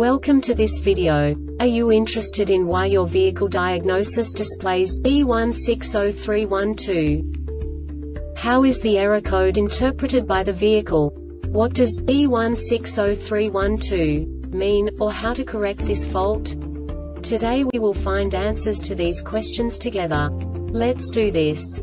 Welcome to this video. Are you interested in why your vehicle diagnosis displays B160312? How is the error code interpreted by the vehicle? What does B160312 mean, or how to correct this fault? Today we will find answers to these questions together. Let's do this.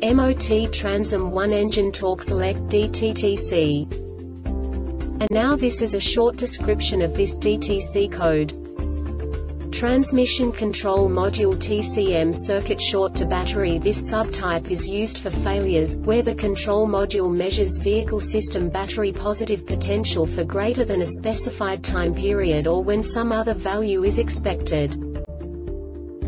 MOT Transm 1 Engine Torque Select DTTC. And now this is a short description of this DTC code. Transmission Control Module TCM circuit short to battery This subtype is used for failures, where the control module measures vehicle system battery positive potential for greater than a specified time period or when some other value is expected.